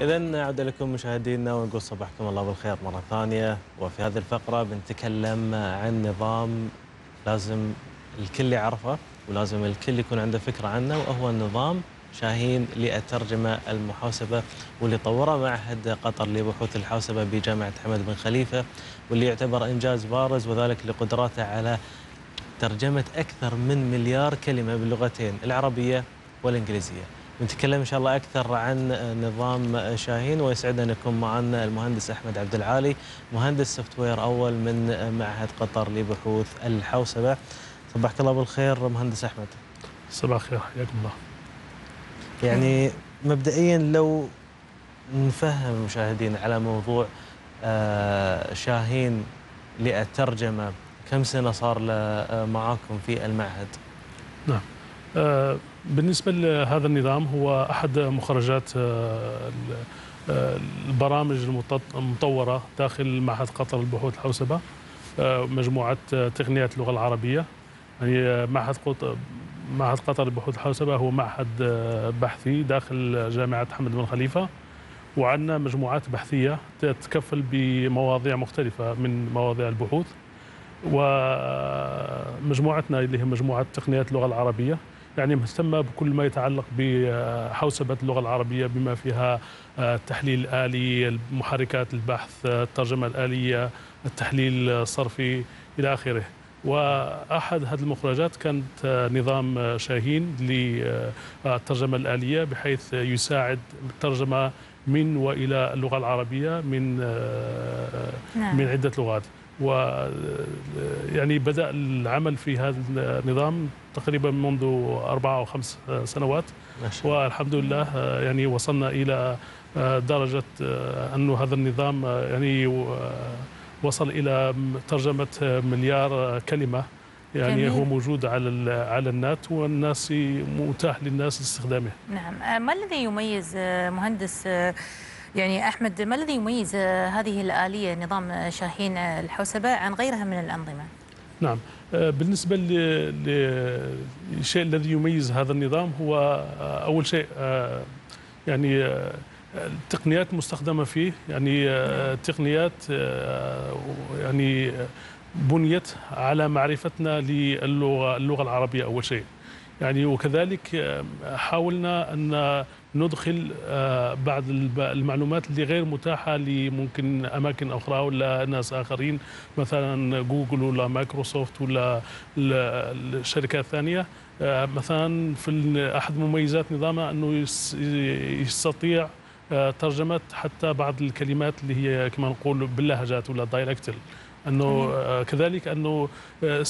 إذا نعود لكم مشاهدينا ونقول صباحكم الله بالخير مرة ثانية. وفي هذه الفقرة بنتكلم عن نظام لازم الكل يعرفه ولازم الكل يكون عنده فكرة عنه وهو النظام شاهين للترجمة المحوسبة واللي طوره معهد قطر لبحوث الحوسبة بجامعة حمد بن خليفة واللي يعتبر إنجاز بارز وذلك لقدراته على ترجمة أكثر من مليار كلمة باللغتين العربية والإنجليزية. نتكلم إن شاء الله أكثر عن نظام شاهين ويسعدنا أن يكون معنا المهندس أحمد عبد العالي مهندس سوفت وير أول من معهد قطر لبحوث الحوسبة. صباحك الله بالخير مهندس أحمد. صباح الخير حياكم الله. يعني مبدئيا لو نفهم المشاهدين على موضوع آه، شاهين للترجمة كم سنة صار له معاكم في المعهد؟ نعم. بالنسبة لهذا النظام هو أحد مخرجات آه، آه، البرامج المط- المطورة داخل معهد قطر للبحوث الحوسبة آه، مجموعة آه، تقنيات اللغة العربية. يعني معهد قطر معهد قطر للبحوث الحوسبة هو معهد بحثي داخل جامعة حمد بن خليفة. وعندنا مجموعات بحثية تتكفل بمواضيع مختلفة من مواضيع البحوث. ومجموعتنا اللي هي مجموعة تقنيات اللغة العربية يعني مهتمة بكل ما يتعلق بحوسبة اللغة العربية بما فيها التحليل الآلي محركات البحث الترجمة الآلية التحليل الصرفي إلى آخره وأحد هذه المخرجات كانت نظام شاهين للترجمة الآلية بحيث يساعد الترجمة من وإلى اللغة العربية من نعم. من عدة لغات و يعني بدأ العمل في هذا النظام تقريبا منذ أربعة أو خمس سنوات. ما شاء الله. والحمد لله آه، يعني وصلنا إلى آه، درجة آه، أنه هذا النظام آه، يعني آه، وصل ترجمة آه، مليار آه، كلمة. يعني جميل. هو موجود على ال- على النت والناس متاح للناس استخدامه نعم. آه، ما الذي يميز آه، مهندس آه، يعني أحمد ما الذي يميز هذه الآلية نظام شاهين الحوسبة عن غيرها من الأنظمة؟ نعم آه، بالنسبة للشيء الذي يميز هذا النظام هو آه، أول شيء آه، يعني التقنيات المستخدمة فيه يعني تقنيات يعني بنيت على معرفتنا للغة اللغة العربية أول شيء يعني وكذلك حاولنا أن ندخل آه، بعض المعلومات اللي غير متاحة لممكن أماكن أخرى ولا ناس آخرين مثلا جوجل ولا مايكروسوفت ولا ال- الشركات الثانية. آه، مثلا في أحد مميزات نظامه أنه يس- يستطيع آه، ترجمة حتى بعض الكلمات اللي هي كما نقول باللهجات ولا dialectal أنه. آه، كذلك أنه آه،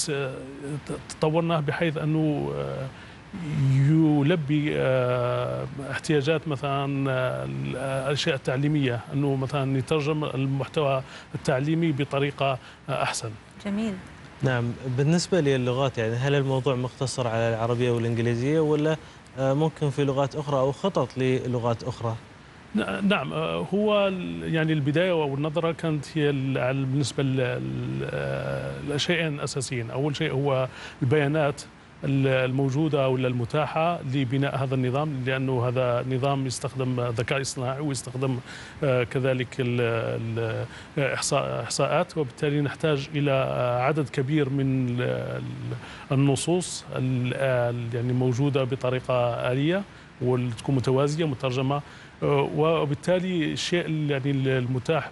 تطورناه بحيث أنه آه، يلبي احتياجات مثلا الأشياء التعليمية أنه مثلا يترجم المحتوى التعليمي بطريقة أحسن جميل نعم بالنسبة للغات يعني هل الموضوع مقتصر على العربية والإنجليزية ولا ممكن في لغات أخرى أو خطط للغات أخرى؟ نعم آه، هو يعني البداية والنظرة كانت هي بالنسبة لشيئين أساسيين، أول شيء هو البيانات ال- الموجودة ولا المتاحة لبناء هذا النظام لأنه هذا نظام يستخدم ذكاء اصطناعي ويستخدم آه، كذلك ال- ال- احصاء إحصاءات وبالتالي نحتاج آه، عدد كبير من ال- ال- النصوص ال- ال- يعني موجودة بطريقة آلية. وتكون متوازية مترجمه آه، وبالتالي الشيء ال- يعني المتاح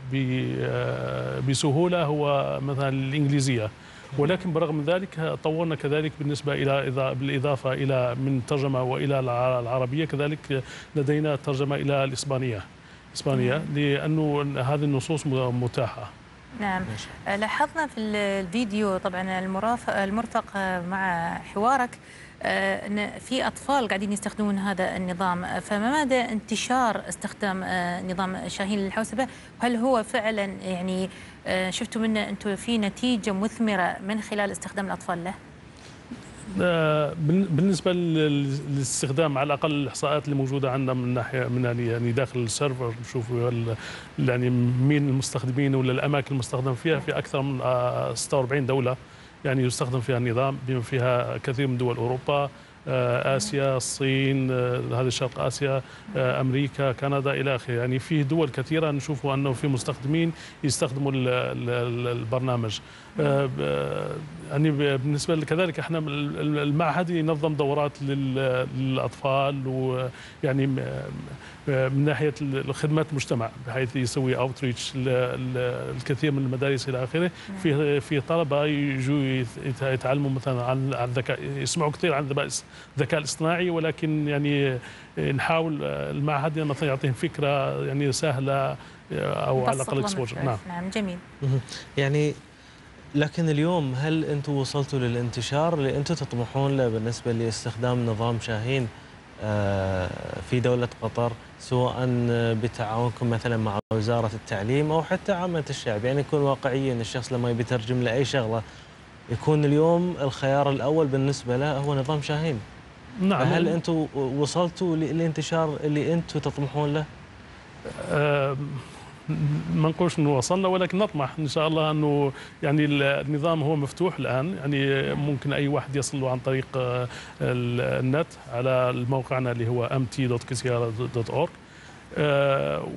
آه، بسهولة هو مثلا الإنجليزية. ولكن برغم ذلك طورنا كذلك بالنسبة إلى بالإضافة إلى من ترجمة وإلى الع- العربية كذلك لدينا ترجمة إلى الإسبانية. إسبانية لأنه هذه النصوص متاحة. نعم. لاحظنا في الفيديو طبعا المرافق المرفق مع حوارك في أطفال قاعدين يستخدمون هذا النظام. آه، فما مدى انتشار استخدام آه، نظام شاهين للحوسبة؟ وهل هو فعلا يعني آه، شفتوا منه أنتم في نتيجة مثمرة من خلال استخدام الأطفال له؟ آه، بالن- بالنسبة لل- للاستخدام على الأقل الإحصاءات اللي موجودة عندنا من ناحية من يعني- يعني داخل السيرفر نشوف يعني مين المستخدمين ولا الأماكن المستخدم فيها؟ في أكثر من آه، 46 دولة. يعني يستخدم فيها النظام بما فيها كثير من دول أوروبا آه، آسيا الصين آه، هذا شرق آسيا آه، أمريكا كندا إلى آخره. يعني في دول كثيرة نشوف أنه في مستخدمين يستخدموا ال- ال- البرنامج. آه، ب- يعني بالنسبة كذلك إحنا ال- ال- المعهد ينظم دورات لل- للأطفال ويعني من ناحية الخدمات المجتمع بحيث يسوي اوتريتش الكثير من المدارس إلى آخره. في في طلبة يجوا يت- يتعلموا مثلا عن الذكاء يسمعوا كثير عن الذكاء الذكاء الاصطناعي ولكن يعني نحاول المعهد مثلا يعطيهم فكرة يعني سهلة أو على مبسط الأقل لهم exposure. الفكرة. نعم. نعم جميل. يعني لكن اليوم هل أنتم وصلتوا للانتشار؟ اللي أنتم تطمحون له بالنسبة لاستخدام نظام شاهين آه، في دولة قطر سواء بتعاونكم مثلا مع وزارة التعليم أو حتى عامة الشعب. يعني نكون واقعيين الشخص لما يبي يترجم لأي شغلة يكون اليوم الخيار الأول بالنسبة له هو نظام شاهين. نعم. هل أنتم وصلتوا للانتشار اللي أنتم تطمحون له؟ ما نقولش إنه وصلنا ولكن نطمح. إن شاء الله إنه يعني النظام هو مفتوح الآن. يعني ممكن أي واحد يصل له عن طريق آه، ال- النت على موقعنا اللي هو mt.kisiara.org آه،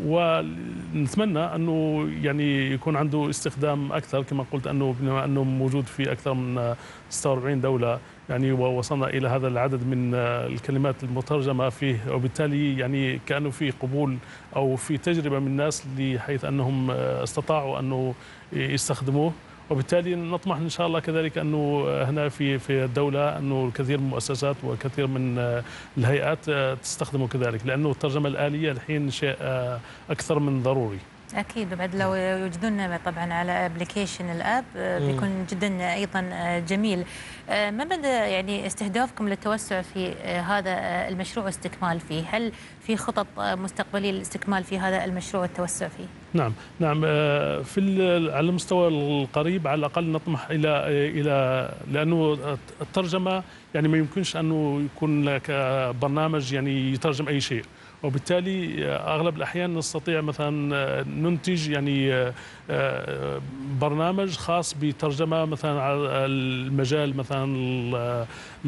ونتمنى أنه يعني يكون عنده استخدام أكثر كما قلت أنه بما أنه موجود في أكثر من آه، 46 دولة يعني ووصلنا إلى هذا العدد من آه، الكلمات المترجمة فيه. وبالتالي يعني كأنه في قبول أو في تجربة من الناس بحيث أنهم آه، استطاعوا أنه يستخدموه. وبالتالي نطمح إن شاء الله كذلك أنه هنا في في الدولة أنه الكثير من المؤسسات وكثير من آه، الهيئات آه، تستخدمه كذلك لأنه الترجمة الآلية الحين شيء آه، أكثر من ضروري. أكيد وبعد لو يوجدون طبعا على ابلكيشن الأب آه،. بيكون جدا أيضا آه، جميل. آه، ما بدا يعني استهدافكم للتوسع في هذا المشروع واستكمال فيه؟ هل في خطط مستقبلية للاستكمال في هذا المشروع والتوسع فيه؟ نعم نعم في على المستوى القريب على الأقل نطمح إلى إلى لأنه الترجمة يعني ما يمكنش أنه يكون لك برنامج يعني يترجم أي شيء. وبالتالي أغلب الأحيان نستطيع مثلا آه، ننتج يعني آه، آه، برنامج خاص بترجمة مثلا على المجال مثلا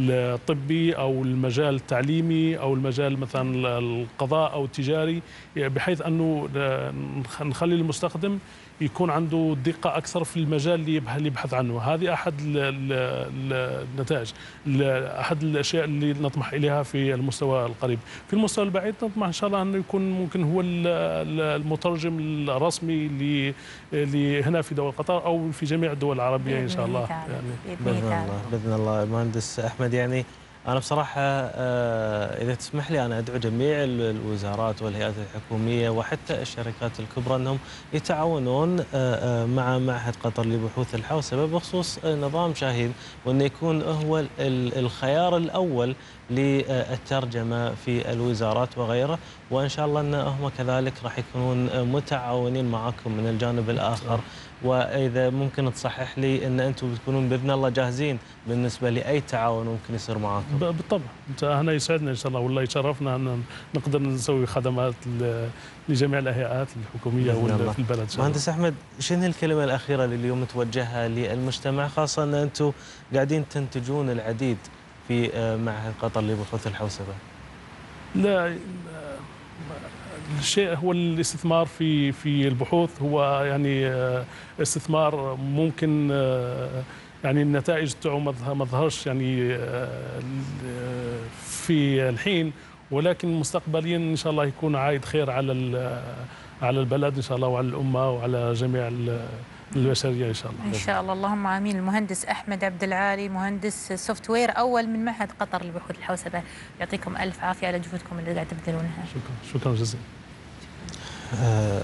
الطبي أو المجال التعليمي أو المجال مثلا القضاء أو التجاري بحيث أنه نخ- نخلي المستخدم يكون عنده دقة أكثر في المجال اللي يبح- اللي يبحث عنه. هذه أحد ال- ال- ال- النتائج ال- أحد الأشياء اللي نطمح إليها في المستوى القريب. في المستوى البعيد نطمح إن شاء الله أنه يكون ممكن هو ال- ال- المترجم الرسمي اللي هنا في دول قطر أو في جميع الدول العربية إن شاء بإذن الله. يعني بإذن. الله. بإذن الله. مهندس احمد يعني أنا بصراحة آه، إذا تسمح لي أنا أدعو جميع ال- الوزارات والهيئات الحكومية وحتى الشركات الكبرى أنهم يتعاونون آه، آه، مع معهد قطر لبحوث الحوسبه بخصوص نظام شاهين وأنه يكون هو ال- الخيار الأول للترجمة في الوزارات وغيره. وإن شاء الله أن هم كذلك راح يكونون متعاونين معكم من الجانب الآخر. وإذا ممكن تصحح لي إن أنتم بتكونون باذن الله جاهزين بالنسبة لأي تعاون ممكن يصير معاكم. بالطبع هنا يسعدنا إن شاء الله والله يشرفنا أن نقدر نسوي خدمات لجميع الهيئات الحكومية في البلد. مهندس أحمد شنو الكلمة الأخيرة اللي اليوم توجهها للمجتمع خاصة أن أنتم قاعدين تنتجون العديد في آه، معهد قطر لبحوث الحوسبة. لا الشيء هو الاستثمار في في البحوث. هو يعني آه، استثمار ممكن آه، يعني النتائج تاعه ما ظه- ما ظهرش يعني آه، في الحين. ولكن مستقبليا إن شاء الله يكون عايد خير على على البلد إن شاء الله وعلى الأمة وعلى جميع البشريه إن شاء الله. إن شاء الله. اللهم آمين. المهندس أحمد عبد العالي مهندس سوفت وير أول من معهد قطر لبحوث الحوسبة. يعطيكم ألف عافية على جهودكم اللي قاعد تبذلونها. شكرا. شكرا جزيلا. آه،